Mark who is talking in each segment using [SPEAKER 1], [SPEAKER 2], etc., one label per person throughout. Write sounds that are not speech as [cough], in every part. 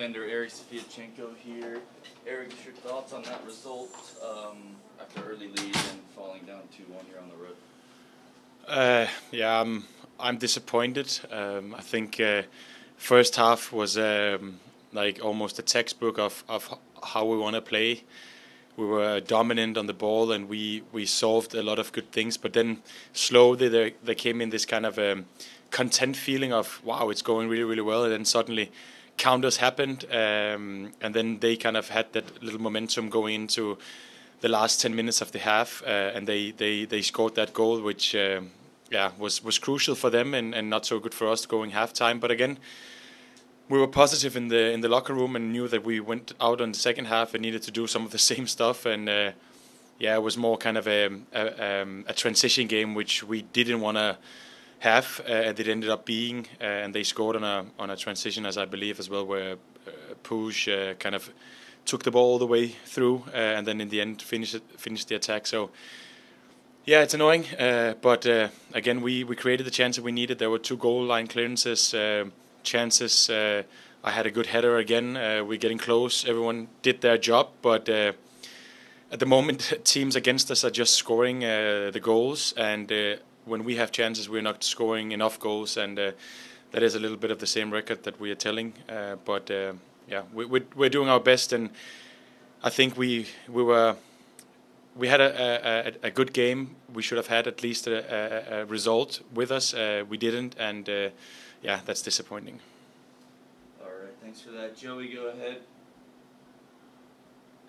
[SPEAKER 1] defender Eric Sviatchenko here. Eric, your thoughts on that result um, after early lead and falling down 2 1 here on the road?
[SPEAKER 2] Uh, yeah, I'm, I'm disappointed. Um, I think uh, first half was um, like almost a textbook of, of how we want to play. We were dominant on the ball and we, we solved a lot of good things. But then slowly there, there came in this kind of um, content feeling of, wow, it's going really, really well. And then suddenly counters happened. Um, and then they kind of had that little momentum going into the last 10 minutes of the half. Uh, and they, they, they scored that goal, which um, yeah, was, was crucial for them and, and not so good for us going halftime. But again, we were positive in the in the locker room and knew that we went out on the second half and needed to do some of the [laughs] same stuff and uh, yeah it was more kind of a a, um, a transition game which we didn't want to have uh, and it ended up being uh, and they scored on a on a transition as I believe as well where uh, Puig uh, kind of took the ball all the way through uh, and then in the end finished finished the attack so yeah, it's annoying, uh, but uh, again, we, we created the chance that we needed. There were two goal line clearances. Chances. I had a good header again. We're getting close. Everyone did their job, but at the moment, [laughs] teams against us are just scoring the goals, and when we have chances, we're not scoring enough goals, and that is a little bit of the same record that we are telling. but yeah, we, we're, we're doing our best, and I think we we were we had a, a, a, good game. We should have had at least a, a, a result with us. Uh, we didn't, and uh, yeah, that's disappointing.
[SPEAKER 1] All right, thanks for that. Joey, go ahead.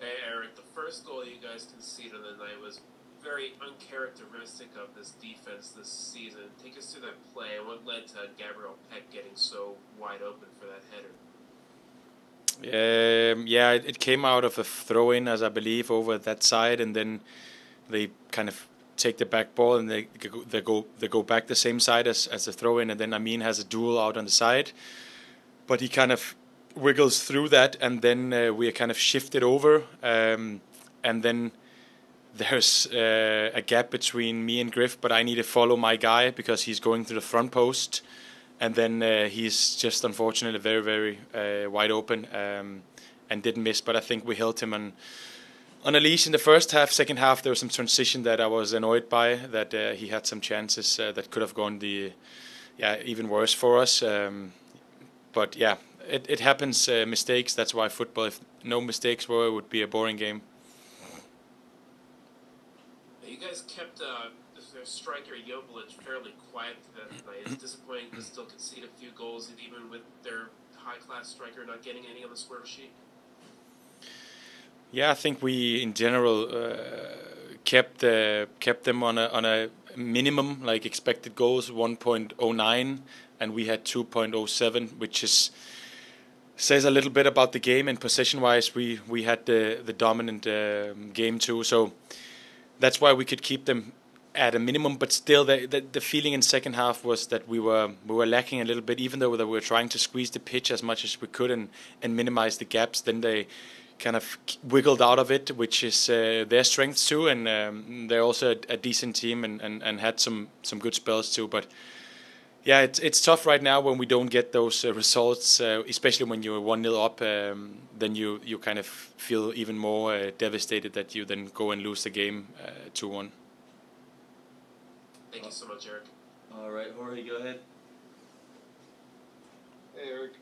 [SPEAKER 3] Hey, Eric, the first goal you guys conceded on the night was very uncharacteristic of this defense this season. Take us through that play and what led to Gabriel Pec getting so wide open for that header.
[SPEAKER 2] Um, yeah, it, it came out of a throw in, as I believe, over that side, and then they kind of take the back ball and they they go they go back the same side as as the throw in, and then Amine has a duel out on the side, but he kind of wiggles through that, and then uh, we are kind of shifted over, um, and then there's uh, a gap between me and Griff, but I need to follow my guy because he's going to the front post, and then uh, he's just unfortunately very very uh, wide open um, and didn't miss, but I think we held him on on a leash in the first half. Second half, there was some transition that I was annoyed by. That uh, he had some chances uh, that could have gone the, yeah, even worse for us. Um, but yeah, it it happens. Uh, mistakes. That's why football. If no mistakes were, it would be a boring game.
[SPEAKER 3] Guys kept uh, their striker Joveljic fairly quiet that night. It's disappointing to still concede a few goals, even with their high class striker not getting any on the score sheet.
[SPEAKER 2] Yeah, I think we in general uh, kept uh, kept them on a on a minimum like expected goals 1.09 and we had 2.07 which is says a little bit about the game and possession wise we we had the the dominant uh, game too so that's why we could keep them at a minimum but still the, the, the feeling in second half was that we were we were lacking a little bit even though we were trying to squeeze the pitch as much as we could and and minimize the gaps then they kind of wiggled out of it, which is uh, their strength too, and um, they're also a, a, decent team and, and, and had some some good spells too. But yeah, it's it's tough right now when we don't get those uh, results, uh, especially when you're one 0 up. Um, then you you kind of feel even more uh, devastated that you then go and lose the game uh, two
[SPEAKER 3] one. Thank you so much, Eric.
[SPEAKER 1] All right, Jorge, go ahead.
[SPEAKER 4] Hey, Eric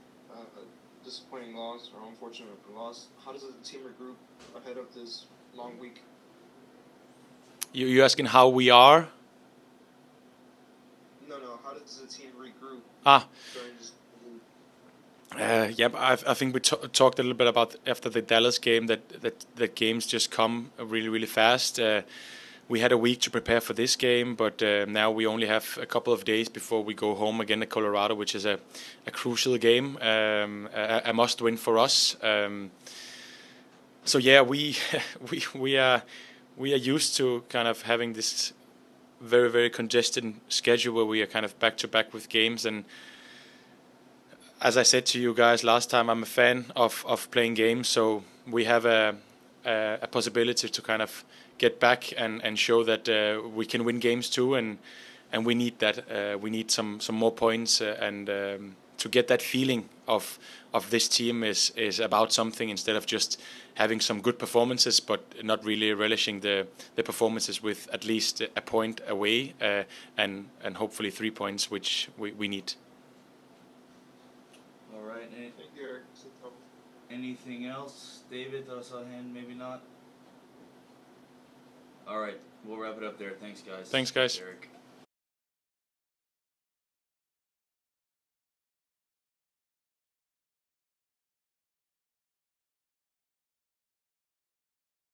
[SPEAKER 4] disappointing loss or unfortunate loss, how does the team regroup ahead of this long week?
[SPEAKER 2] You you asking how we are?
[SPEAKER 4] No. How does the team regroup?
[SPEAKER 2] Ah. Uh, yeah, I, I think we talked a little bit about after the Dallas game that that, that games just come really really fast. Uh, we had a week to prepare for this game, but uh, now we only have a couple of days before we go home again to Colorado, which is a, a crucial game, um, a, a, must win for us. Um, so yeah, we [laughs] we we are we are used to kind of having this very very congested schedule where we are kind of back to back with games and as I said to you guys last time, I'm a fan of, of playing games, so we have a, a, a possibility to kind of get back and, and show that uh, we can win games too, and and we need that. Uh, we need some some more points uh, and um, to get that feeling of of this team is is about something instead of just having some good performances but not really relishing the the performances with at least a point away uh, and and hopefully three points which we, we need.
[SPEAKER 1] All right. Any,
[SPEAKER 4] Eric. Is it,
[SPEAKER 1] anything else, David? I saw a hand. Maybe not. All right. We'll wrap it up there. Thanks, guys.
[SPEAKER 2] Thanks, guys.
[SPEAKER 1] Eric.